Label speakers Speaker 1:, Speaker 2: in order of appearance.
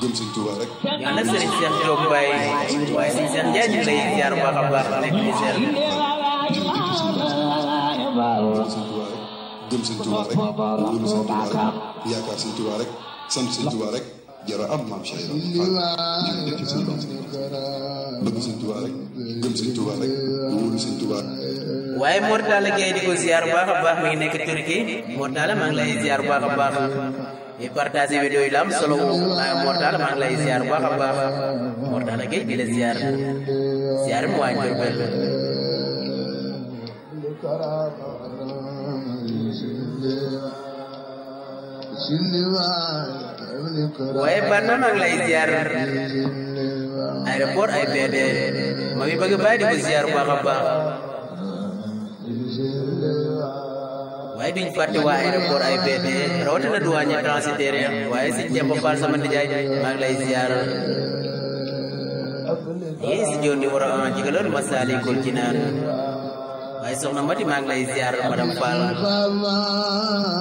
Speaker 1: gëm sëñ Touba rek. yal na Serigne Cheikh Diop Mbaye waaye si seen jaay ñu ngi lay ziar bu baax a baax nekk di ziar. gëm sëñ Touba rek gëm sëñ Touba rek yaakaar sëñ Touba rek sant sëñ Touba rek jara am maam Cheikh nekk sëñ Touba bëgg sëñ Touba rek gëm sëñ Touba rek wóolu sëñ Touba waaye Mortalla Gueye di ko ziar baax a baax mi nek turki Turquie Mortalla maa ngi lay ziar baax a baax di partager video yi lam solo Mortalla maa ngi lay ziar baax a baax Mortalla Gueye di la ziar ziar mu waa Diourbel waaye Barna maa ngi lay ziar aéroport ay bebe ma ngi bëgg bàyyi di ko ziar baax a baax. waaye duñ fàtte waa aéroport AIBD rawatina douanier transitaire waaye si Demba Fall sama nijaay maa ngi lay ziyaara yéen studio numéro un jigaloon Massalikul Jinaan waaye soxna Mati maa ngi lay ziyaara madame Fall